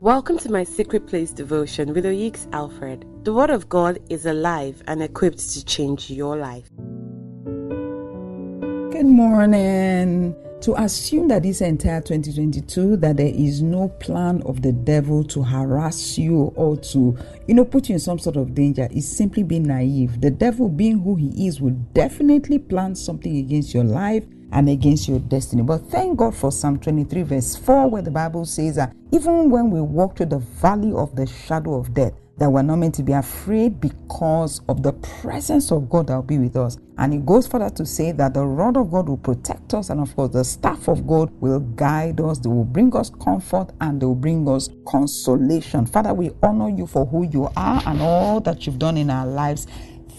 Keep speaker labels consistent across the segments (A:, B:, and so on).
A: Welcome to my Secret Place devotion with Oyiks Alfred. The Word of God is alive and equipped to change your life.
B: Good morning. To assume that this entire 2022 that there is no plan of the devil to harass you or to, you know, put you in some sort of danger is simply being naive. The devil, being who he is, will definitely plan something against your life and against your destiny. But thank God for Psalm 23, verse 4, where the Bible says that even when we walk through the valley of the shadow of death, that we're not meant to be afraid because of the presence of God that will be with us. And it goes further to say that the rod of God will protect us, and of course, the staff of God will guide us. They will bring us comfort and they will bring us consolation. Father, we honor you for who you are and all that you've done in our lives.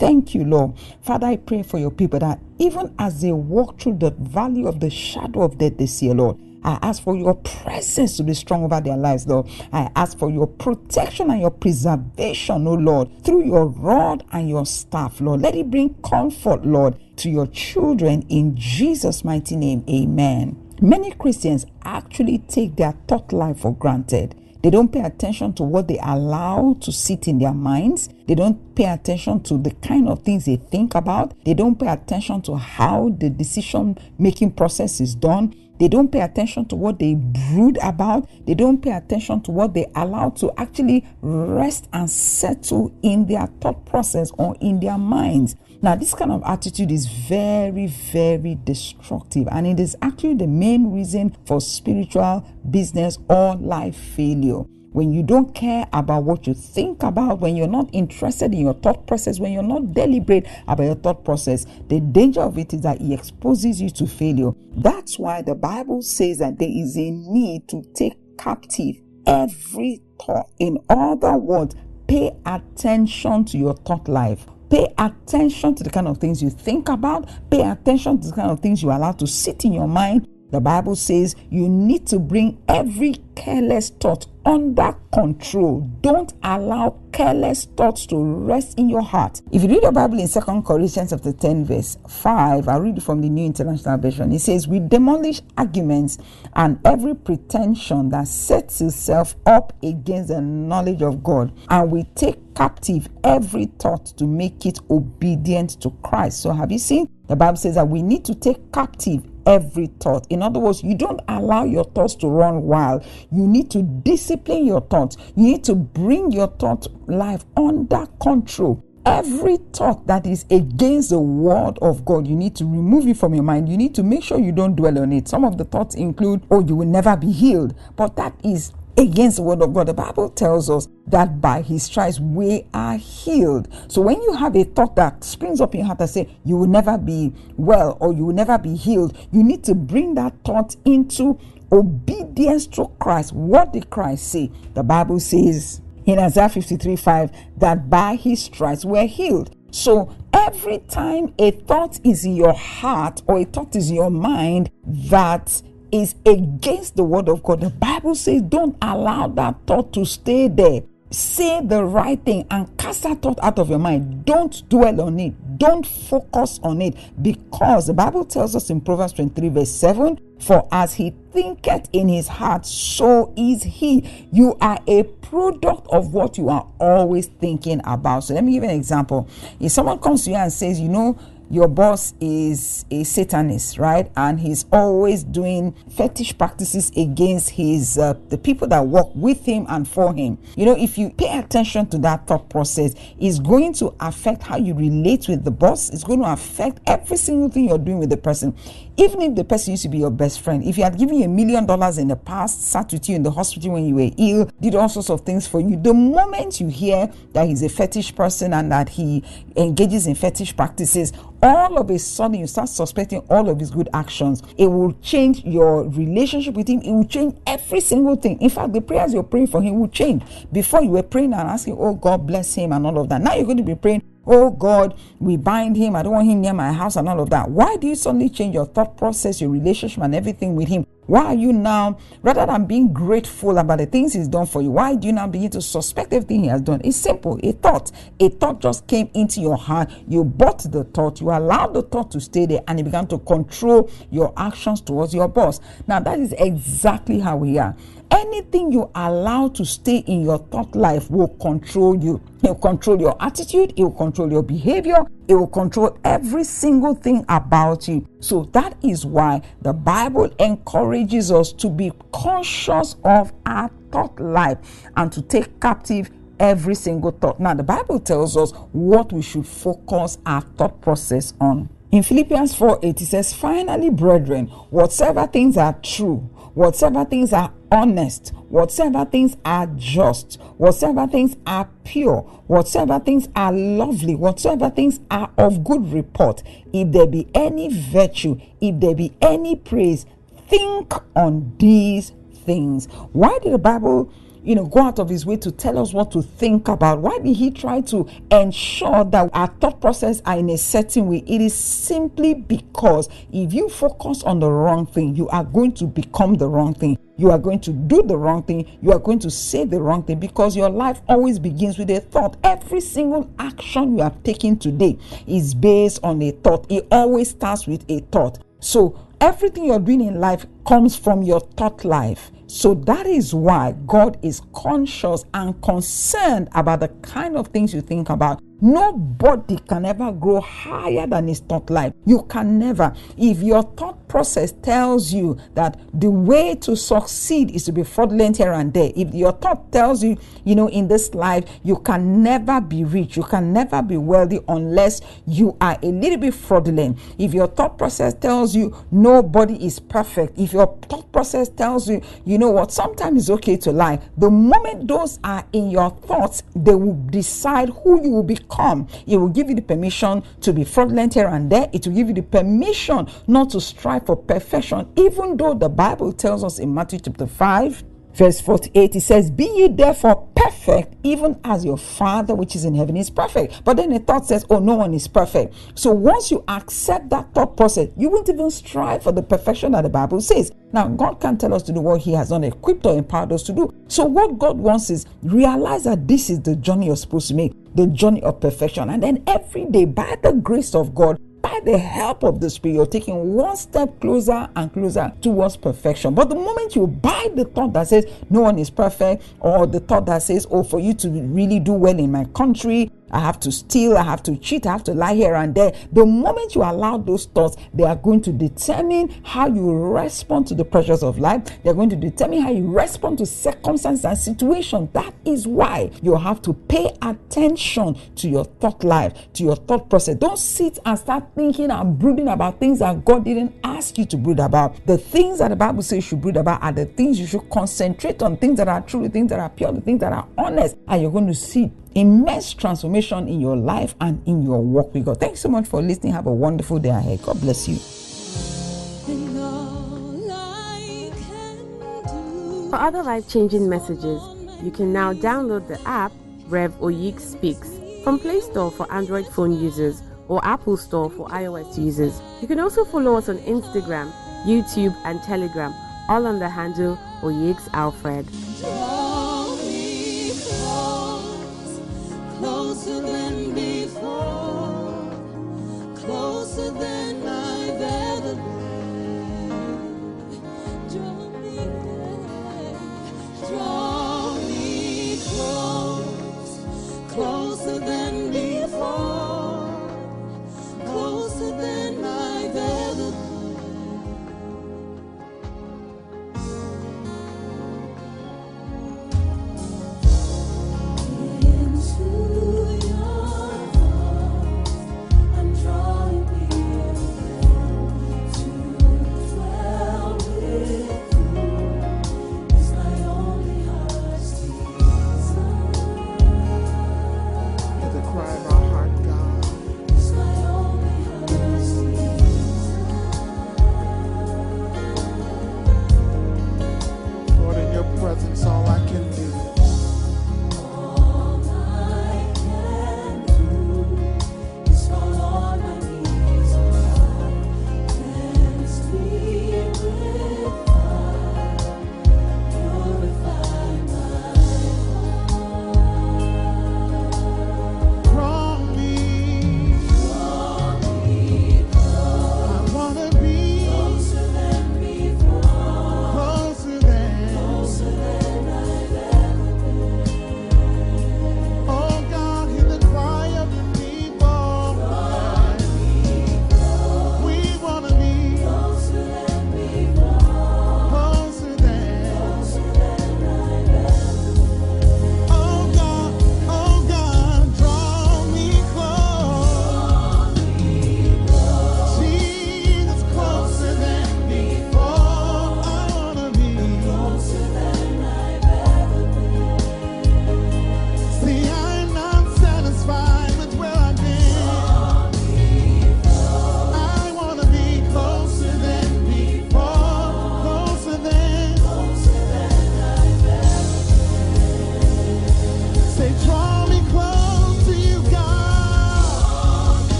B: Thank you, Lord. Father, I pray for your people that even as they walk through the valley of the shadow of death this year, Lord, I ask for your presence to be strong over their lives, Lord. I ask for your protection and your preservation, oh Lord, through your rod and your staff, Lord. Let it bring comfort, Lord, to your children in Jesus' mighty name. Amen. Many Christians actually take their thought life for granted. They don't pay attention to what they allow to sit in their minds. They don't pay attention to the kind of things they think about. They don't pay attention to how the decision making process is done. They don't pay attention to what they brood about. They don't pay attention to what they allow to actually rest and settle in their thought process or in their minds. Now, this kind of attitude is very, very destructive, and it is actually the main reason for spiritual, business, or life failure when you don't care about what you think about, when you're not interested in your thought process, when you're not deliberate about your thought process, the danger of it is that it exposes you to failure. That's why the Bible says that there is a need to take captive every thought. In other words, pay attention to your thought life. Pay attention to the kind of things you think about. Pay attention to the kind of things you allow to sit in your mind. The Bible says you need to bring every careless thought under control. Don't allow careless thoughts to rest in your heart. If you read your Bible in Second Corinthians chapter 10, verse 5, I'll read it from the New International Version. It says, We demolish arguments and every pretension that sets itself up against the knowledge of God, and we take captive every thought to make it obedient to Christ. So have you seen? The Bible says that we need to take captive every thought. In other words, you don't allow your thoughts to run wild. You need to discipline your thoughts. You need to bring your thought life under control. Every thought that is against the word of God, you need to remove it from your mind. You need to make sure you don't dwell on it. Some of the thoughts include, oh, you will never be healed. But that is against the word of God. The Bible tells us that by his stripes we are healed. So when you have a thought that springs up in your heart and say you will never be well or you will never be healed, you need to bring that thought into obedience to Christ. What did Christ say? The Bible says in Isaiah 53 5 that by his stripes we're healed. So every time a thought is in your heart or a thought is in your mind that is against the word of God. The Bible says, don't allow that thought to stay there. Say the right thing and cast that thought out of your mind. Don't dwell on it. Don't focus on it because the Bible tells us in Proverbs 23, verse 7 For as he thinketh in his heart, so is he. You are a product of what you are always thinking about. So let me give you an example. If someone comes to you and says, You know, your boss is a satanist right? And he's always doing fetish practices against his uh, the people that work with him and for him. You know if you pay attention to that thought process it's going to affect how you relate with the boss. It's going to affect every single thing you're doing with the person. Even if the person used to be your best friend if he had given you a million dollars in the past sat with you in the hospital when you were ill did all sorts of things for you the moment you hear that he's a fetish person and that he engages in fetish practices all of a sudden you start suspecting all of his good actions. It will change your relationship with him. It will change every single thing. In fact, the prayers you're praying for him will change. Before you were praying and asking, Oh God, bless him and all of that. Now you're going to be praying, Oh God, we bind him. I don't want him near my house and all of that. Why do you suddenly change your thought process, your relationship, and everything with him? Why are you now, rather than being grateful about the things he's done for you, why do you now begin to suspect everything he has done? It's simple. A thought. A thought just came into your heart. You bought the thought. You allowed the thought to stay there and it began to control your actions towards your boss. Now, that is exactly how we are. Anything you allow to stay in your thought life will control you. It will control your attitude, it will control your behavior, it will control every single thing about you. So that is why the Bible encourages us to be conscious of our thought life and to take captive every single thought. Now, the Bible tells us what we should focus our thought process on. In Philippians 4 8, it says, Finally, brethren, whatsoever things are true, whatsoever things are honest, whatsoever things are just, whatsoever things are pure, whatsoever things are lovely, whatsoever things are of good report, if there be any virtue, if there be any praise, think on these things. Why did the Bible you know, go out of his way to tell us what to think about? Why did he try to ensure that our thought process are in a certain way? It is simply because if you focus on the wrong thing, you are going to become the wrong thing. You are going to do the wrong thing. You are going to say the wrong thing because your life always begins with a thought. Every single action you have taken today is based on a thought. It always starts with a thought. So everything you're doing in life comes from your thought life. So that is why God is conscious and concerned about the kind of things you think about. Nobody can ever grow higher than his thought life. You can never. If your thought process tells you that the way to succeed is to be fraudulent here and there, if your thought tells you, you know, in this life, you can never be rich, you can never be wealthy unless you are a little bit fraudulent. If your thought process tells you nobody is perfect, if your thought process tells you, you know what, sometimes it's okay to lie, the moment those are in your thoughts, they will decide who you will be come, it will give you the permission to be fraudulent here and there. It will give you the permission not to strive for perfection, even though the Bible tells us in Matthew chapter 5, verse 48, it says, Be ye therefore perfect, even as your Father which is in heaven is perfect. But then the thought says, Oh, no one is perfect. So once you accept that thought process, you won't even strive for the perfection that the Bible says. Now, God can't tell us to do what He has not equipped or empowered us to do. So, what God wants is realize that this is the journey you're supposed to make, the journey of perfection. And then every day, by the grace of God, by the help of the Spirit, you're taking one step closer and closer towards perfection. But the moment you buy the thought that says no one is perfect, or the thought that says, oh, for you to really do well in my country, I have to steal, I have to cheat, I have to lie here and there. The moment you allow those thoughts, they are going to determine how you respond to the pressures of life. They're going to determine how you respond to circumstances and situations. That is why you have to pay attention to your thought life, to your thought process. Don't sit and start thinking and brooding about things that God didn't ask you to brood about. The things that the Bible says you should brood about are the things you should concentrate on, things that are true, things that are pure, the things that are honest, and you're going to see immense transformation in your life and in your work with God. Thanks so much for listening. Have a wonderful day ahead. God bless you.
A: For other life changing messages, you can now download the app Rev Oyik Speaks from Play Store for Android phone users or Apple Store for iOS users. You can also follow us on Instagram, YouTube, and Telegram, all on the handle Oyiks Alfred. closer than before, closer than I've ever been. Draw me close, closer than before.